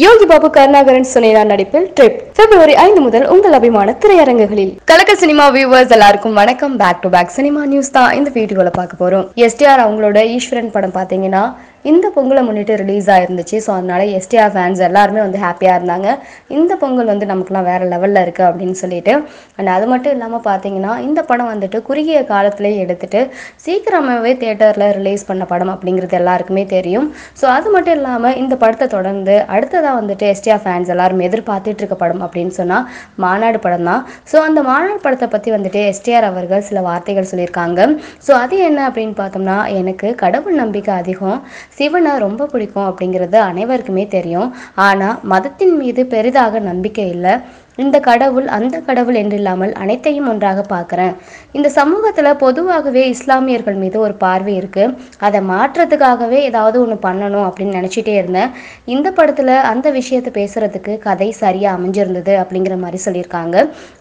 யோகி பாபு கருணாகரன் சுனேனா நடிப்பில் ட்ரிப் பிப்ரவரி ஐந்து முதல் உங்கள் அபிமான திரையரங்குகளில். கலக்க சினிமா வியூவர்ஸ் எல்லாருக்கும் வணக்கம். Back to back cinema news தான். இந்த வீடியோல பார்க்க போறோம். எஸ்டிஆர் அவங்களோட ஈஸ்வரன் படம் பாத்தீங்கன்னா இந்த பொங்கலை முன்னிட்டு ரிலீஸ் ஆயிருந்துச்சு. ஸோ அதனால எஸ்டிஆர் ஃபேன்ஸ் எல்லாருமே வந்து ஹாப்பியாக இருந்தாங்க. இந்த பொங்கல் வந்து நமக்குலாம் வேற லெவலில் இருக்குது அப்படின்னு சொல்லிட்டு. அண்ட் அது மட்டும் இல்லாமல் பார்த்தீங்கன்னா இந்த படம் வந்துட்டு குறுகிய காலத்திலே எடுத்துட்டு சீக்கிரமாகவே தேட்டரில் ரிலீஸ் பண்ண படம் அப்படிங்கிறது எல்லாருக்குமே தெரியும். ஸோ அது மட்டும் இல்லாமல் இந்த படத்தை தொடர்ந்து அடுத்ததாக வந்துட்டு எஸ்டிஆர் ஃபேன்ஸ் எல்லாரும் எதிர்பார்த்துட்டு இருக்க படம் அப்படின்னு சொன்னால் மாநாடு படம் தான். ஸோ அந்த மாநாடு படத்தை பற்றி வந்துட்டு எஸ்டிஆர் அவர்கள் சில வார்த்தைகள் சொல்லியிருக்காங்க. ஸோ அது என்ன அப்படின்னு பார்த்தோம்னா எனக்கு கடவுள் நம்பிக்கை அதிகம். சிவனை ரொம்ப பிடிக்கும் அப்படிங்கிறது அனைவருக்குமே தெரியும். ஆனால் மதத்தின் மீது பெரிதாக நம்பிக்கை இல்லை. இந்த கடவுள் அந்த கடவுள் என்றில்லாமல் அனைத்தையும் ஒன்றாக பார்க்குறேன். இந்த சமூகத்தில் பொதுவாகவே இஸ்லாமியர்கள் மீது ஒரு பார்வை இருக்குது அதை மாற்றுறதுக்காகவே ஏதாவது ஒன்று பண்ணணும் அப்படின்னு நினச்சிட்டே இருந்தேன். இந்த படத்தில் அந்த விஷயத்தை பேசுகிறதுக்கு கதை சரியாக அமைஞ்சிருந்தது அப்படிங்கிற மாதிரி சொல்லியிருக்காங்க.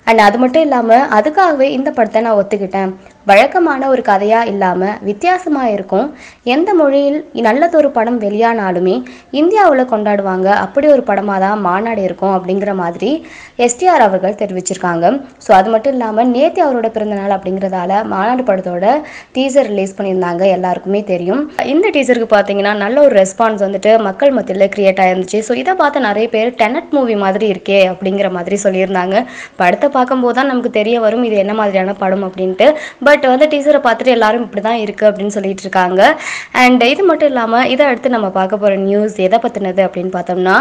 அண்ட் அது மட்டும் இல்லாமல் அதுக்காகவே இந்த படத்தை நான் ஒத்துக்கிட்டேன். வழக்கமான ஒரு கதையாக இல்லாமல் வித்தியாசமாக இருக்கும். எந்த மொழியில் நல்லதொரு படம் வெளியானாலுமே இந்தியாவில் கொண்டாடுவாங்க. அப்படி ஒரு படமாக தான் மாநாடு இருக்கும் அப்படிங்கிற மாதிரி எஸ்டிஆர் அவர்கள் தெரிவிச்சிருக்காங்க. ஸோ அது மட்டும் இல்லாமல் நேத்தி அவரோட பிறந்தநாள் அப்படிங்கிறதால மாநாடு படத்தோட டீசர் ரிலீஸ் பண்ணியிருந்தாங்க. எல்லாருக்குமே தெரியும். இந்த டீசருக்கு பார்த்தீங்கன்னா நல்ல ஒரு ரெஸ்பான்ஸ் வந்துட்டு மக்கள் மத்தியில் கிரியேட் ஆயிருந்துச்சு. ஸோ இதை பார்த்து நிறைய பேர் டெனட் மூவி மாதிரி இருக்கே அப்படிங்கிற மாதிரி சொல்லியிருந்தாங்க. படத்தை பார்க்கும்போது தான் நமக்கு தெரிய வரும் இது என்ன மாதிரியான படம் அப்படின்ட்டு. பட் வந்து டீசரை பார்த்துட்டு எல்லாரும் இப்படி தான் இருக்குது அப்படின்னு சொல்லிட்டு இருக்காங்க. அண்ட் இது மட்டும் இல்லாமல் இதை அடுத்து நம்ம பார்க்க போகிற நியூஸ் எதை பற்றினது அப்படின்னு பார்த்தோம்னா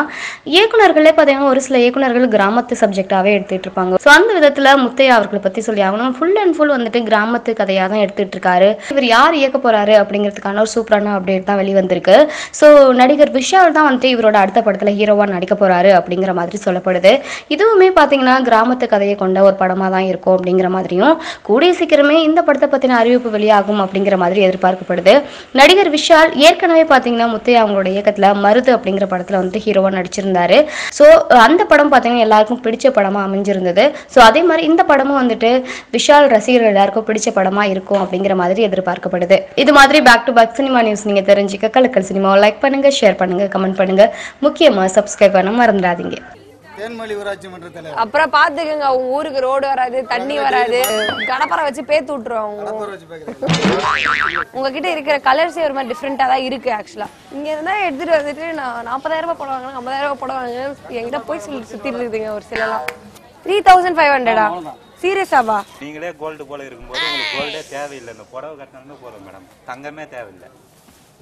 இயக்குனர்களே பார்த்தீங்கன்னா ஒரு சில இயக்குனர்கள் கிராமத்து சப்ஜெக்டாகவே எடுத்துகிட்டு இருப்பாங்க. ஸோ அந்த விதத்தில் முத்தையா அவர்களை பற்றி சொல்லி ஆகணும். ஃபுல் அண்ட் ஃபுல் வந்துட்டு கிராமத்து கதையாக தான் எடுத்துகிட்டு இருக்காரு. இவர் யார் இயக்க போகிறாரு அப்படிங்கிறதுக்கான ஒரு சூப்பரான அப்டேட் தான் வெளிவந்திருக்கு. ஸோ நடிகர் விஷால் தான் வந்துட்டு இவரோட அடுத்த படத்தில் ஹீரோவாக நடிக்க போகிறாரு அப்படிங்கிற மாதிரி சொல்லப்படுது. இதுவுமே பார்த்தீங்கன்னா கிராமத்து கதையை கொண்ட ஒரு படமாக தான் இருக்கும் அப்படிங்கிற மாதிரியும் கூடிய சீக்கிரமே இந்த படத்தை பற்றின அறிவிப்பு வெளியாகும் அப்படிங்கிற மாதிரி எதிர்பார்க்கப்படுது. நடிகர் விஷால் ஏற்கனவே பார்த்தீங்கன்னா முத்தையா அவங்களோட இயக்கத்தில் மருது அப்படிங்கிற படத்தில் வந்து ஹீரோவாக நடிச்சிருந்தாரு. ஸோ அந்த படம் பார்த்தீங்கன்னா எல்லாருக்கும் பிடிச்ச படமாக அமைஞ்சிருந்தது. ஸோ அதே மாதிரி இந்த படமும் வந்துட்டு விஷால் ரசிகர்கள் எல்லாருக்கும் பிடிச்ச படமாக இருக்கும் அப்படிங்கிற மாதிரி எதிர்பார்க்கப்படுது. இது மாதிரி back to back cinema news நீங்கள் தெரிஞ்சுக்க கலக்கல் சினிமாவை லைக் பண்ணுங்க ஷேர் பண்ணுங்க கமெண்ட் பண்ணுங்க. முக்கியமாக சப்ஸ்கிரைப் பண்ண மறந்துடாதீங்க. தேன்மொழி ஊராட்சி மன்ற தலைவர் அப்புறம் பாத்துக்கங்க உங்க ஊருக்கு ரோடு வராது தண்ணி வராது. கடப்பரை வச்சு பேத்து விட்டுருவோம் உங்ககிட்ட இருக்கிற கலர்ஸே ஒரு மாதிரி டிஃப்ரெண்டா தான் இருக்கு ஆக்சுவலா இங்க இருந்தா எடுத்துட்டு வந்துட்டு நான் நாற்பதாயிரம் ரூபாய் போடுவாங்க ஐம்பதாயிரம் ரூபாய் போடுவாங்க என்கிட்ட போய் சொல்லி சுத்திட்டு இருக்குதுங்க ஒரு சிலலாம் த்ரீ தௌசண்ட் ஃபைவ் ஹண்ட்ரடா சீரியஸாவா நீங்களே கோல்டு போல இருக்கும்போது உங்களுக்கு கோல்டே தேவையில்லை. இந்த புடவை கட்டினாலுமே போதும் மேடம் தங்கமே தேவையில்லை.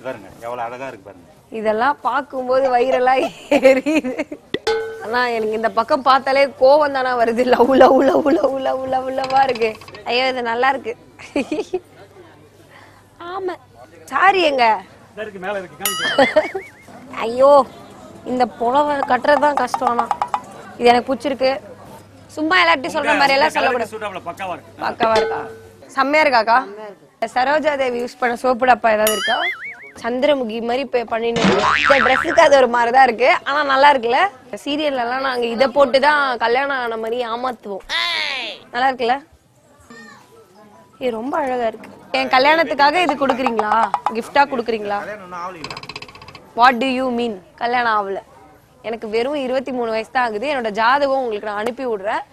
பாருங்க எவ்வளவு அழகா இருக்கு பாருங்க. இதெல்லாம் பார்க்கும்போது வயிறெல்லாம் எரியுது ஆனா எனக்கு இந்த பக்கம் பார்த்தாலே கோவம் தானா வருது. Love love love love love love லவ்வா இருக்கு. ஐயோ இது நல்லா இருக்கு. ஆமா. சாரி எங்க ஐயோ இந்த புடவை கட்டுறது தான் கஷ்டம் ஆனா இது எனக்கு பிடிச்சிருக்கு. சும்மா எல்லார்ட்டையும் சொல்ற மாதிரி எல்லாம் சொல்லக்கூடாது. பக்காவா இருக்கா? செம்மையா இருக்காக்கா? சரோஜா தேவி யூஸ் பண்ண சோப்பு டப்பா ஏதாவது இருக்கா? சந்திரமுகி மாதிரி இப்ப பண்ணிட்டு ட்ரெஸ்ஸுக்கு அது ஒரு மாதிரி தான் இருக்கு. ஆனா நல்லா இருக்குல்ல? சீரியல்ல எல்லாம் நாங்க இதை போட்டு தான் கல்யாணம் ஆன மாதிரி ஏமாத்துவோம். நல்லா இருக்குல்ல? இது ரொம்ப அழகா இருக்கு. என் கல்யாணத்துக்காக இது கொடுக்குறீங்களா? கிஃப்டா கொடுக்குறீங்களா? வாட் டு யூ மீன் கல்யாணம் ஆகல. எனக்கு வெறும் இருபத்தி மூணு வயசு தான் ஆகுது. என்னோட ஜாதகம் உங்களுக்கு நான் அனுப்பி விடுறேன்.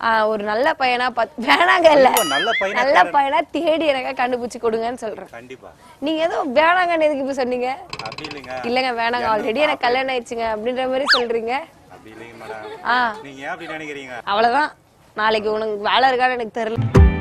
ஒரு நல்ல பையனா பத் வேணாங்க இல்ல. நல்ல பையனா நல்ல பையனா தேடி எனக்கு கண்டுபிடிச்சு கொடுங்கன்னு சொல்றேன். கண்டிப்பா. நீங்க ஏதோ வேணாங்கன்னு எதுக்கு இப்ப சொன்னீங்க? இல்லைங்க. வேணாங்க. ஆல்ரெடி எனக்கு கல்யாணம் ஆயிடுச்சுங்க அப்படின்ற மாதிரி சொல்றீங்க. அவ்வளவுதான். நாளைக்கு உனக்கு வேலை இருக்கான்னு எனக்கு தெரியல.